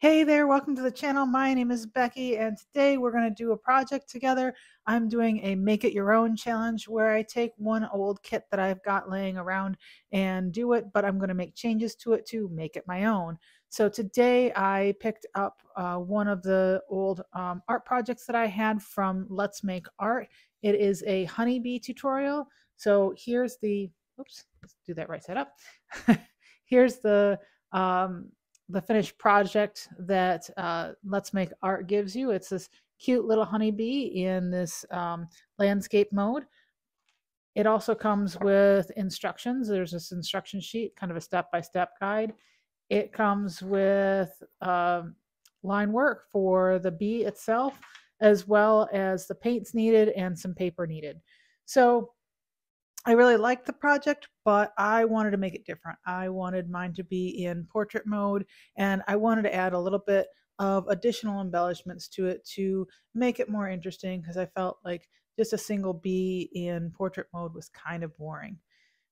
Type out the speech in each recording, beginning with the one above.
Hey there, welcome to the channel. My name is Becky, and today we're going to do a project together. I'm doing a make it your own challenge where I take one old kit that I've got laying around and do it, but I'm going to make changes to it to make it my own. So today I picked up uh, one of the old um, art projects that I had from Let's Make Art. It is a honeybee tutorial. So here's the, oops, let's do that right side up. here's the um, the finished project that uh, Let's Make Art gives you. It's this cute little honeybee in this um, landscape mode. It also comes with instructions. There's this instruction sheet, kind of a step-by-step -step guide. It comes with uh, line work for the bee itself, as well as the paints needed and some paper needed. So I really liked the project, but I wanted to make it different. I wanted mine to be in portrait mode, and I wanted to add a little bit of additional embellishments to it to make it more interesting because I felt like just a single bee in portrait mode was kind of boring.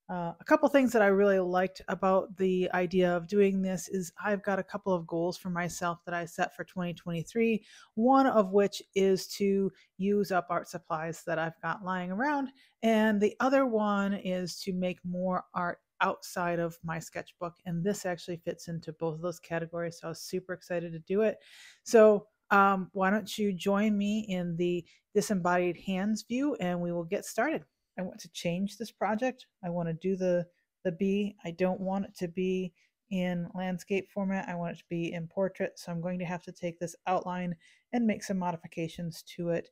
Uh, a couple things that I really liked about the idea of doing this is I've got a couple of goals for myself that I set for 2023. One of which is to use up art supplies that I've got lying around, and the other one is to make more art outside of my sketchbook. And this actually fits into both of those categories. So I was super excited to do it. So um, why don't you join me in the disembodied hands view and we will get started. I want to change this project. I want to do the, the bee. I don't want it to be in landscape format. I want it to be in portrait. So I'm going to have to take this outline and make some modifications to it.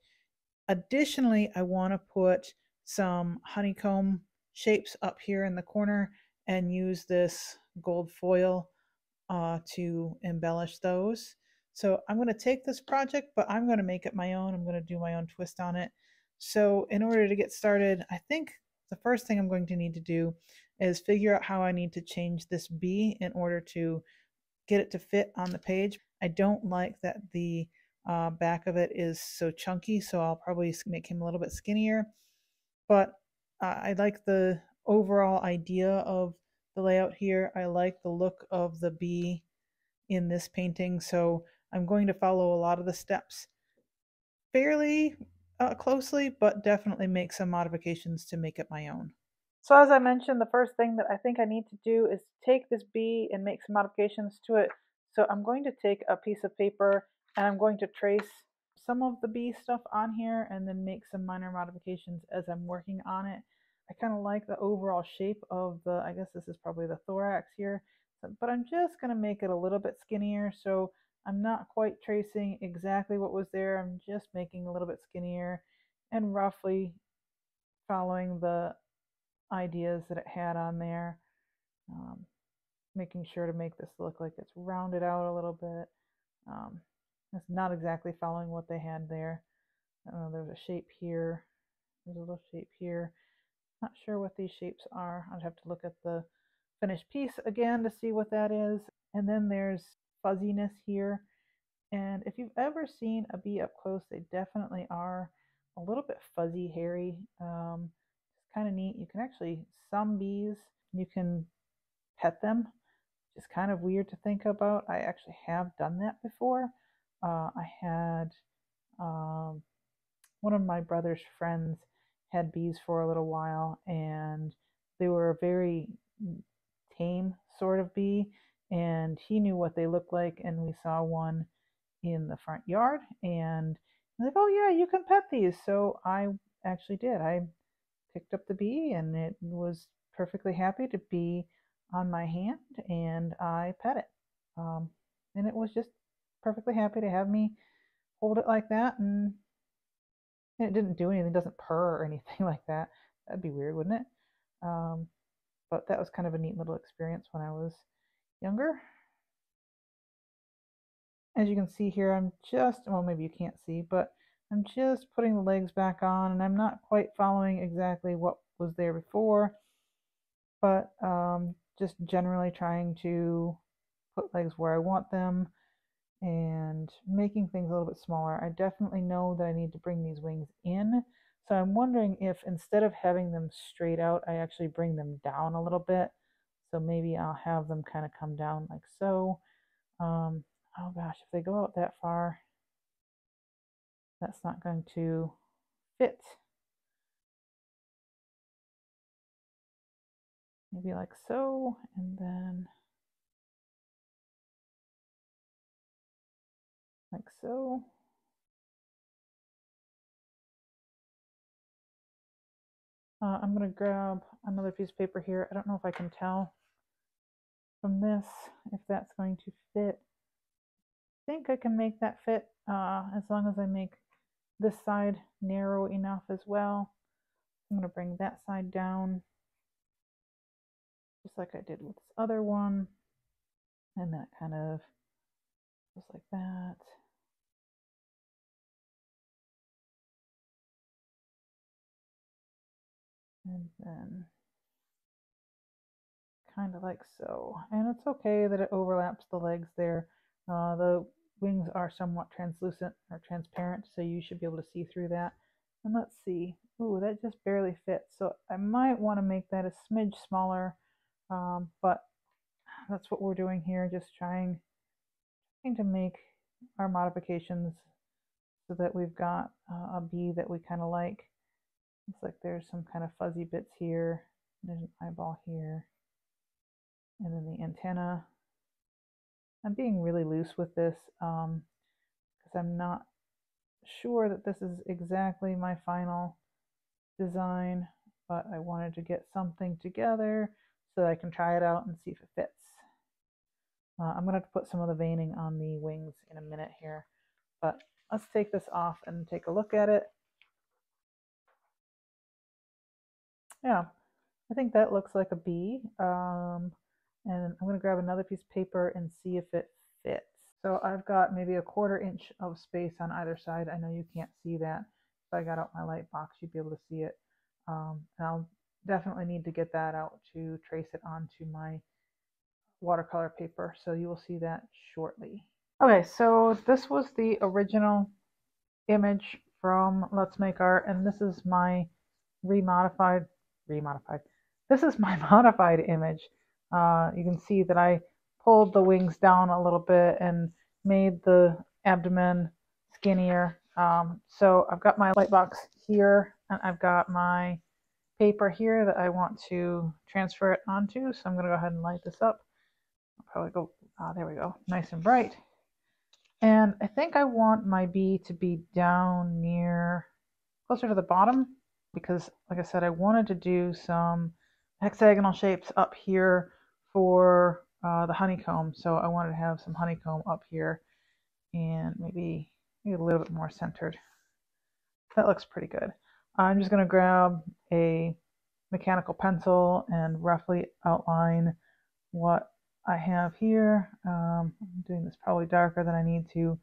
Additionally, I want to put some honeycomb shapes up here in the corner and use this gold foil uh, to embellish those. So I'm going to take this project, but I'm going to make it my own. I'm going to do my own twist on it. So in order to get started, I think the first thing I'm going to need to do is figure out how I need to change this bee in order to get it to fit on the page. I don't like that the uh, back of it is so chunky, so I'll probably make him a little bit skinnier. But uh, I like the overall idea of the layout here. I like the look of the bee in this painting, so I'm going to follow a lot of the steps fairly uh, closely, but definitely make some modifications to make it my own. So as I mentioned, the first thing that I think I need to do is take this bee and make some modifications to it. So I'm going to take a piece of paper and I'm going to trace some of the bee stuff on here and then make some minor modifications as I'm working on it. I kind of like the overall shape of the, I guess this is probably the thorax here, but I'm just going to make it a little bit skinnier. So I'm not quite tracing exactly what was there. I'm just making a little bit skinnier and roughly following the ideas that it had on there. Um, making sure to make this look like it's rounded out a little bit. Um, it's not exactly following what they had there. Uh, there's a shape here. There's a little shape here. Not sure what these shapes are. I'd have to look at the finished piece again to see what that is. And then there's fuzziness here. And if you've ever seen a bee up close, they definitely are a little bit fuzzy, hairy. Um, it's kind of neat. You can actually, some bees, you can pet them. It's kind of weird to think about. I actually have done that before. Uh, I had um, one of my brother's friends had bees for a little while, and they were a very tame sort of bee and he knew what they looked like and we saw one in the front yard and like oh yeah you can pet these. So i actually did. I picked up the bee and it was perfectly happy to be on my hand and i pet it. Um, and it was just perfectly happy to have me hold it like that and it didn't do anything doesn't purr or anything like that. That'd be weird wouldn't it? Um, but that was kind of a neat little experience when i was younger. As you can see here, I'm just, well, maybe you can't see, but I'm just putting the legs back on and I'm not quite following exactly what was there before, but um, just generally trying to put legs where I want them and making things a little bit smaller. I definitely know that I need to bring these wings in. So I'm wondering if instead of having them straight out, I actually bring them down a little bit so maybe I'll have them kind of come down like so. Um, oh gosh, if they go out that far, that's not going to fit. Maybe like so, and then like so. Uh, I'm going to grab another piece of paper here. I don't know if I can tell from this if that's going to fit. I think I can make that fit uh, as long as I make this side narrow enough as well. I'm going to bring that side down just like I did with this other one. And that kind of goes like that. and then kind of like so. And it's okay that it overlaps the legs there. Uh, the wings are somewhat translucent or transparent, so you should be able to see through that. And let's see. Ooh, that just barely fits. So I might want to make that a smidge smaller, um, but that's what we're doing here, just trying, trying to make our modifications so that we've got uh, a bee that we kind of like. Looks like there's some kind of fuzzy bits here. There's an eyeball here. And then the antenna. I'm being really loose with this because um, I'm not sure that this is exactly my final design, but I wanted to get something together so that I can try it out and see if it fits. Uh, I'm going to put some of the veining on the wings in a minute here, but let's take this off and take a look at it. Yeah, I think that looks like a bee. Um, and I'm going to grab another piece of paper and see if it fits. So I've got maybe a quarter inch of space on either side. I know you can't see that. If I got out my light box, you'd be able to see it. Um, and I'll definitely need to get that out to trace it onto my watercolor paper. So you will see that shortly. Okay, so this was the original image from Let's Make Art, and this is my remodified remodified. This is my modified image. Uh, you can see that I pulled the wings down a little bit and made the abdomen skinnier. Um, so I've got my light box here and I've got my paper here that I want to transfer it onto. So I'm going to go ahead and light this up. I'll probably go, ah, there we go, nice and bright. And I think I want my bee to be down near, closer to the bottom because like I said, I wanted to do some hexagonal shapes up here for uh, the honeycomb. So I wanted to have some honeycomb up here and maybe, maybe a little bit more centered. That looks pretty good. I'm just going to grab a mechanical pencil and roughly outline what I have here. Um, I'm doing this probably darker than I need to.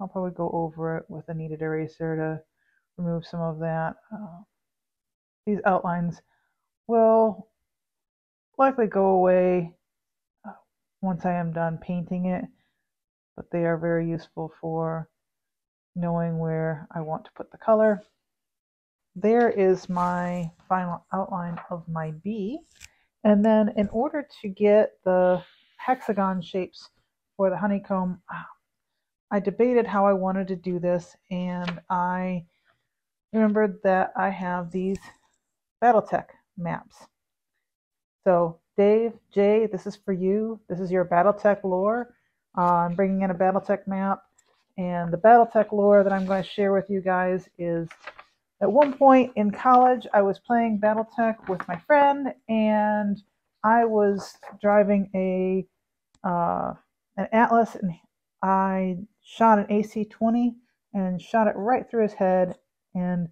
I'll probably go over it with a kneaded eraser to remove some of that. Uh, these outlines will likely go away once I am done painting it, but they are very useful for knowing where I want to put the color. There is my final outline of my bee. And then in order to get the hexagon shapes for the honeycomb, ah, I debated how I wanted to do this and I remembered that I have these Battletech maps. So Dave, Jay, this is for you. This is your Battletech lore. Uh, I'm bringing in a Battletech map. And the Battletech lore that I'm going to share with you guys is at one point in college, I was playing Battletech with my friend, and I was driving a uh, an Atlas, and I shot an AC-20 and shot it right through his head, and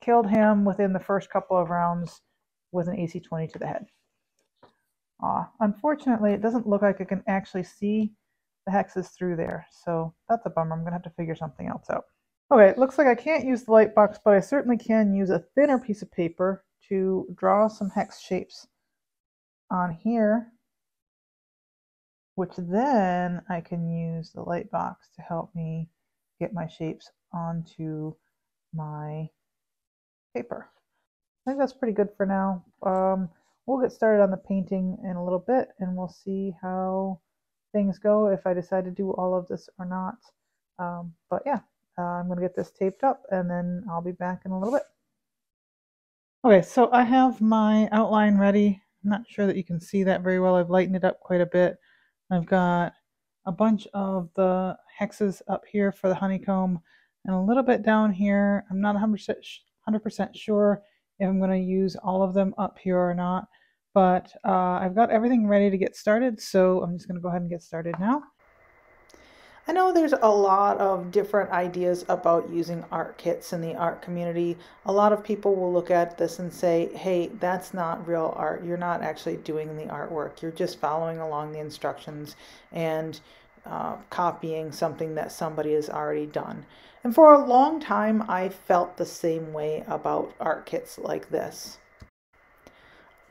killed him within the first couple of rounds with an AC-20 to the head. Unfortunately, it doesn't look like I can actually see the hexes through there, so that's a bummer. I'm going to have to figure something else out. Okay, it looks like I can't use the light box, but I certainly can use a thinner piece of paper to draw some hex shapes on here, which then I can use the light box to help me get my shapes onto my paper. I think that's pretty good for now. Um, we'll get started on the painting in a little bit and we'll see how things go if I decide to do all of this or not. Um, but yeah, uh, I'm going to get this taped up and then I'll be back in a little bit. Okay, so I have my outline ready. I'm not sure that you can see that very well. I've lightened it up quite a bit. I've got a bunch of the hexes up here for the honeycomb and a little bit down here. I'm not 100%, 100% sure if I'm going to use all of them up here or not, but uh, I've got everything ready to get started, so I'm just going to go ahead and get started now. I know there's a lot of different ideas about using art kits in the art community. A lot of people will look at this and say, hey, that's not real art. You're not actually doing the artwork. You're just following along the instructions and uh, copying something that somebody has already done. And for a long time, I felt the same way about art kits like this.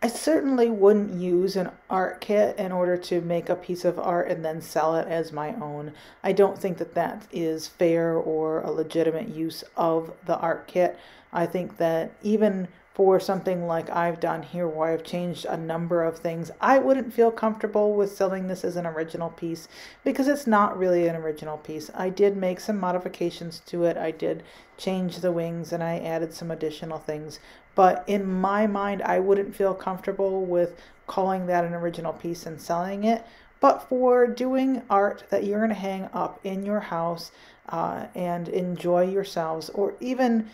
I certainly wouldn't use an art kit in order to make a piece of art and then sell it as my own. I don't think that that is fair or a legitimate use of the art kit. I think that even for something like I've done here where I've changed a number of things, I wouldn't feel comfortable with selling this as an original piece because it's not really an original piece. I did make some modifications to it. I did change the wings and I added some additional things, but in my mind, I wouldn't feel comfortable with calling that an original piece and selling it. But for doing art that you're going to hang up in your house uh, and enjoy yourselves, or even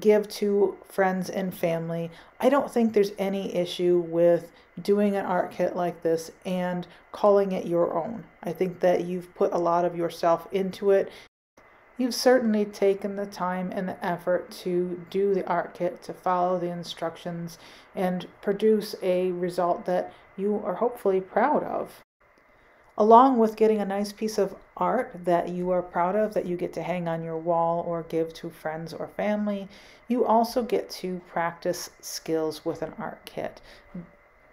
give to friends and family, I don't think there's any issue with doing an art kit like this and calling it your own. I think that you've put a lot of yourself into it You've certainly taken the time and the effort to do the art kit, to follow the instructions, and produce a result that you are hopefully proud of. Along with getting a nice piece of art that you are proud of, that you get to hang on your wall or give to friends or family, you also get to practice skills with an art kit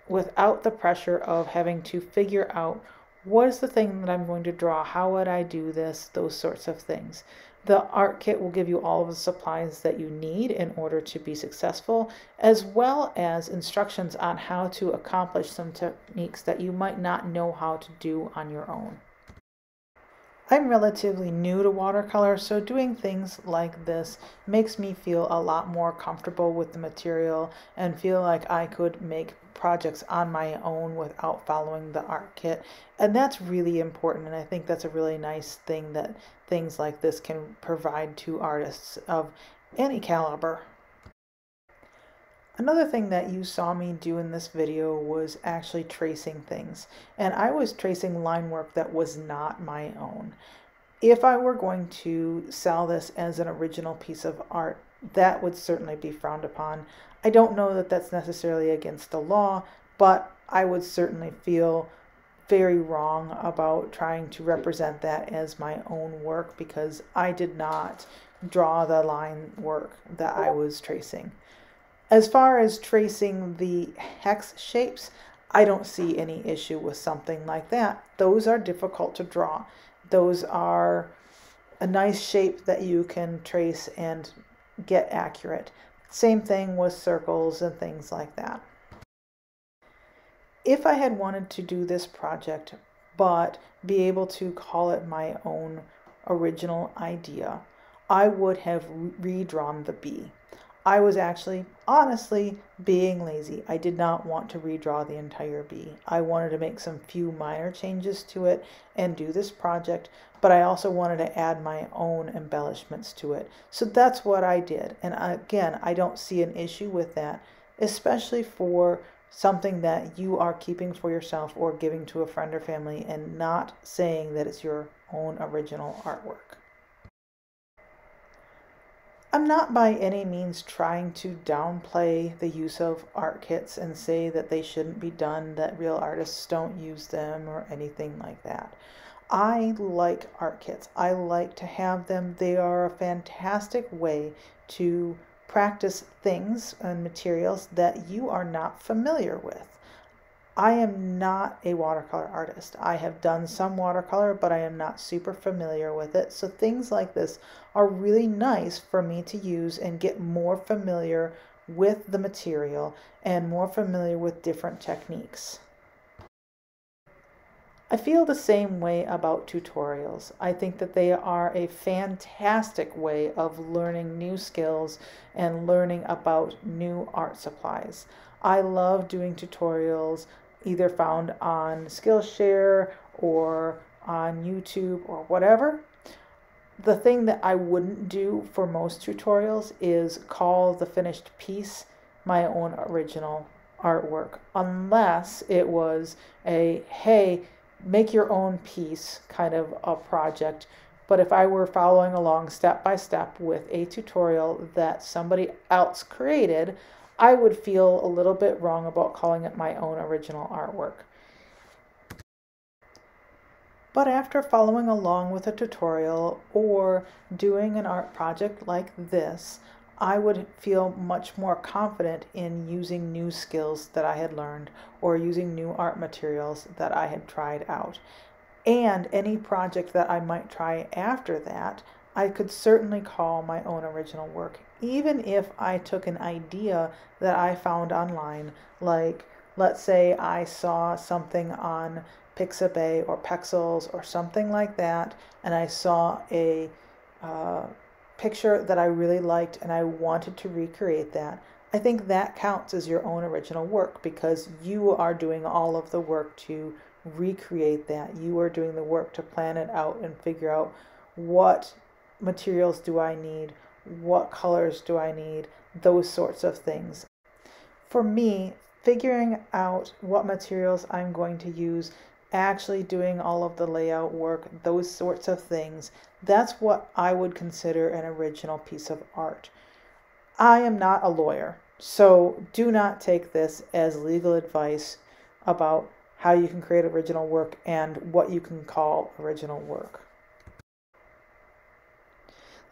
without the pressure of having to figure out what is the thing that I'm going to draw? How would I do this? Those sorts of things. The art kit will give you all of the supplies that you need in order to be successful, as well as instructions on how to accomplish some techniques that you might not know how to do on your own. I'm relatively new to watercolor, so doing things like this makes me feel a lot more comfortable with the material and feel like I could make projects on my own without following the art kit. And that's really important. And I think that's a really nice thing that things like this can provide to artists of any caliber. Another thing that you saw me do in this video was actually tracing things. And I was tracing line work that was not my own. If I were going to sell this as an original piece of art, that would certainly be frowned upon. I don't know that that's necessarily against the law, but I would certainly feel very wrong about trying to represent that as my own work because I did not draw the line work that I was tracing. As far as tracing the hex shapes, I don't see any issue with something like that. Those are difficult to draw. Those are a nice shape that you can trace and get accurate. Same thing with circles and things like that. If I had wanted to do this project, but be able to call it my own original idea, I would have redrawn the bee. I was actually, honestly, being lazy. I did not want to redraw the entire bee. I wanted to make some few minor changes to it and do this project, but I also wanted to add my own embellishments to it. So that's what I did. And again, I don't see an issue with that, especially for something that you are keeping for yourself or giving to a friend or family and not saying that it's your own original artwork. I'm not by any means trying to downplay the use of art kits and say that they shouldn't be done, that real artists don't use them, or anything like that. I like art kits. I like to have them. They are a fantastic way to practice things and materials that you are not familiar with. I am not a watercolor artist. I have done some watercolor, but I am not super familiar with it. So things like this are really nice for me to use and get more familiar with the material and more familiar with different techniques. I feel the same way about tutorials. I think that they are a fantastic way of learning new skills and learning about new art supplies. I love doing tutorials either found on Skillshare or on YouTube or whatever. The thing that I wouldn't do for most tutorials is call the finished piece my own original artwork unless it was a hey make your own piece kind of a project but if I were following along step by step with a tutorial that somebody else created, I would feel a little bit wrong about calling it my own original artwork. But after following along with a tutorial or doing an art project like this, I would feel much more confident in using new skills that I had learned or using new art materials that I had tried out. And any project that I might try after that, I could certainly call my own original work, even if I took an idea that I found online, like let's say I saw something on Pixabay or Pexels or something like that, and I saw a uh, picture that I really liked and I wanted to recreate that. I think that counts as your own original work because you are doing all of the work to recreate that. You are doing the work to plan it out and figure out what materials do I need, what colors do I need, those sorts of things. For me, figuring out what materials I'm going to use actually doing all of the layout work, those sorts of things, that's what I would consider an original piece of art. I am not a lawyer, so do not take this as legal advice about how you can create original work and what you can call original work.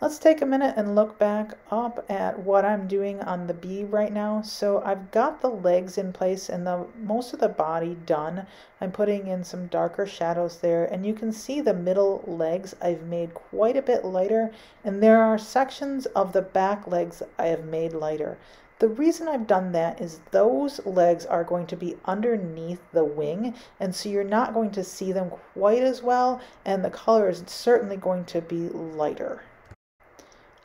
Let's take a minute and look back up at what I'm doing on the bee right now. So I've got the legs in place and the most of the body done. I'm putting in some darker shadows there and you can see the middle legs I've made quite a bit lighter and there are sections of the back legs I have made lighter. The reason I've done that is those legs are going to be underneath the wing and so you're not going to see them quite as well and the color is certainly going to be lighter.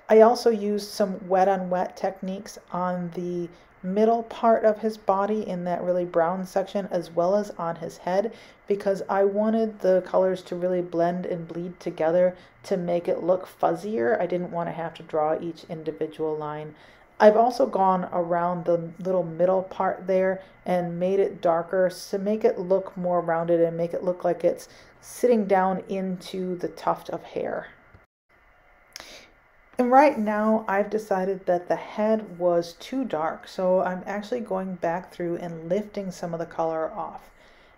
I also used some wet on wet techniques on the middle part of his body in that really brown section as well as on his head because I wanted the colors to really blend and bleed together to make it look fuzzier. I didn't want to have to draw each individual line. I've also gone around the little middle part there and made it darker to make it look more rounded and make it look like it's sitting down into the tuft of hair. And right now I've decided that the head was too dark, so I'm actually going back through and lifting some of the color off.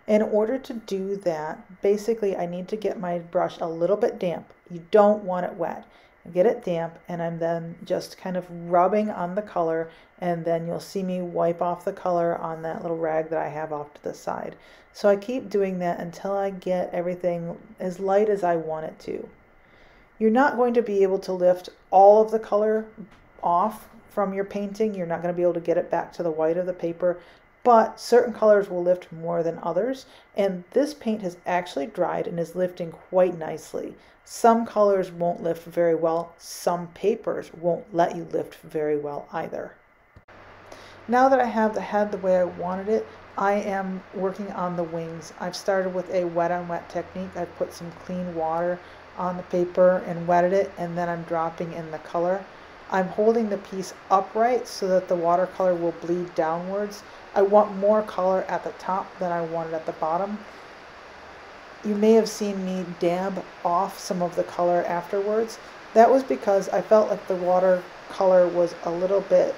In order to do that, basically I need to get my brush a little bit damp. You don't want it wet. Get it damp and I'm then just kind of rubbing on the color and then you'll see me wipe off the color on that little rag that I have off to the side. So I keep doing that until I get everything as light as I want it to. You're not going to be able to lift all of the color off from your painting. You're not going to be able to get it back to the white of the paper, but certain colors will lift more than others. And this paint has actually dried and is lifting quite nicely. Some colors won't lift very well. Some papers won't let you lift very well either. Now that I have the head the way I wanted it, I am working on the wings. I've started with a wet on wet technique. I've put some clean water on the paper and wetted it and then I'm dropping in the color. I'm holding the piece upright so that the watercolor will bleed downwards. I want more color at the top than I wanted at the bottom. You may have seen me dab off some of the color afterwards. That was because I felt like the watercolor was a little bit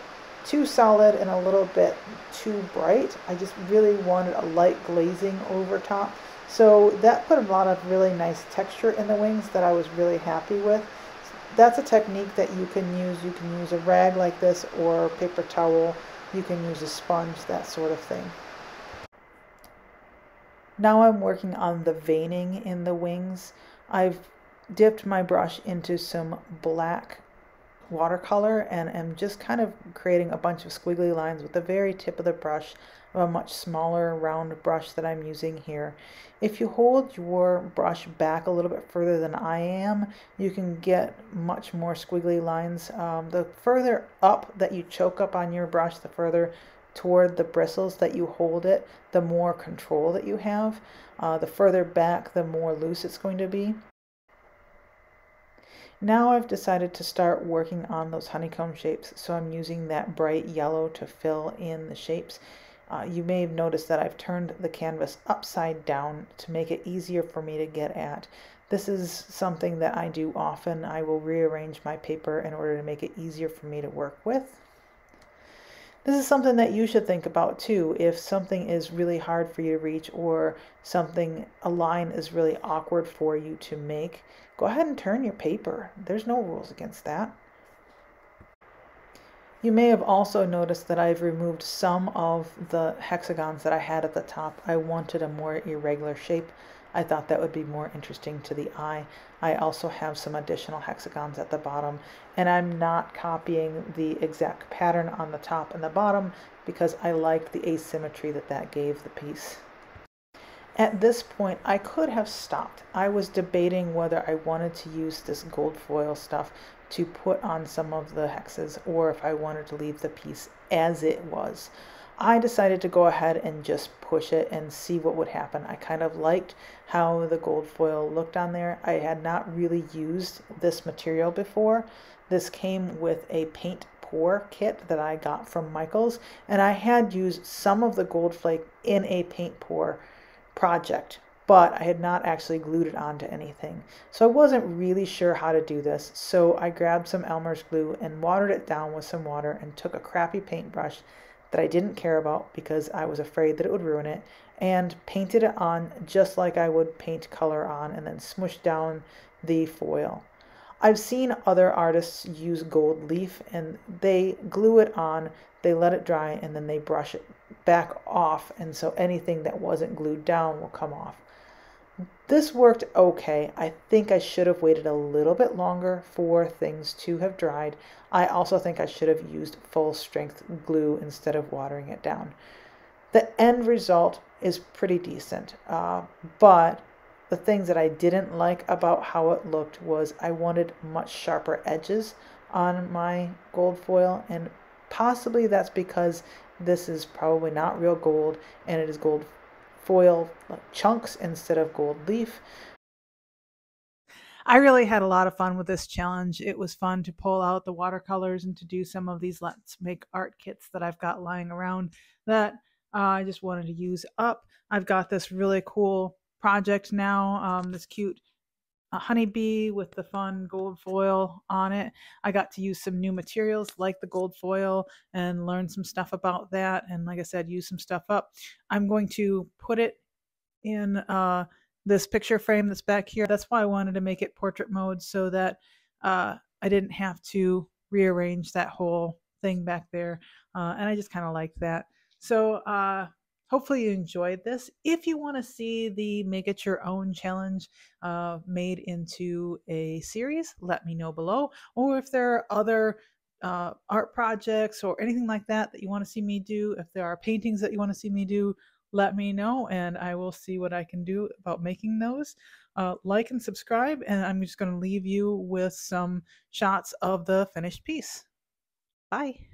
too solid and a little bit too bright. I just really wanted a light glazing over top. So that put a lot of really nice texture in the wings that I was really happy with. That's a technique that you can use. You can use a rag like this or paper towel. You can use a sponge, that sort of thing. Now I'm working on the veining in the wings. I've dipped my brush into some black watercolor and am just kind of creating a bunch of squiggly lines with the very tip of the brush of a much smaller round brush that I'm using here. If you hold your brush back a little bit further than I am, you can get much more squiggly lines. Um, the further up that you choke up on your brush, the further toward the bristles that you hold it, the more control that you have. Uh, the further back, the more loose it's going to be. Now I've decided to start working on those honeycomb shapes, so I'm using that bright yellow to fill in the shapes. Uh, you may have noticed that I've turned the canvas upside down to make it easier for me to get at. This is something that I do often. I will rearrange my paper in order to make it easier for me to work with. This is something that you should think about too. If something is really hard for you to reach or something, a line is really awkward for you to make, go ahead and turn your paper. There's no rules against that. You may have also noticed that I've removed some of the hexagons that I had at the top. I wanted a more irregular shape. I thought that would be more interesting to the eye. I also have some additional hexagons at the bottom and I'm not copying the exact pattern on the top and the bottom because I like the asymmetry that that gave the piece. At this point, I could have stopped. I was debating whether I wanted to use this gold foil stuff to put on some of the hexes or if I wanted to leave the piece as it was. I decided to go ahead and just push it and see what would happen. I kind of liked how the gold foil looked on there. I had not really used this material before. This came with a paint pour kit that I got from Michaels and I had used some of the gold flake in a paint pour project but I had not actually glued it onto anything. So I wasn't really sure how to do this. So I grabbed some Elmer's glue and watered it down with some water and took a crappy paintbrush that I didn't care about because I was afraid that it would ruin it and painted it on just like I would paint color on and then smushed down the foil. I've seen other artists use gold leaf and they glue it on, they let it dry, and then they brush it back off. And so anything that wasn't glued down will come off. This worked okay. I think I should have waited a little bit longer for things to have dried. I also think I should have used full strength glue instead of watering it down. The end result is pretty decent, uh, but the things that I didn't like about how it looked was I wanted much sharper edges on my gold foil and possibly that's because this is probably not real gold and it is gold foil chunks instead of gold leaf. I really had a lot of fun with this challenge. It was fun to pull out the watercolors and to do some of these Let's Make Art kits that I've got lying around that uh, I just wanted to use up. I've got this really cool project now, um, this cute a honeybee with the fun gold foil on it. I got to use some new materials like the gold foil and learn some stuff about that. And like I said, use some stuff up. I'm going to put it in uh, this picture frame that's back here. That's why I wanted to make it portrait mode so that uh, I didn't have to rearrange that whole thing back there. Uh, and I just kind of like that. So uh, hopefully you enjoyed this. If you want to see the Make It Your Own challenge uh, made into a series, let me know below. Or if there are other uh, art projects or anything like that that you want to see me do, if there are paintings that you want to see me do, let me know and I will see what I can do about making those. Uh, like and subscribe, and I'm just going to leave you with some shots of the finished piece. Bye.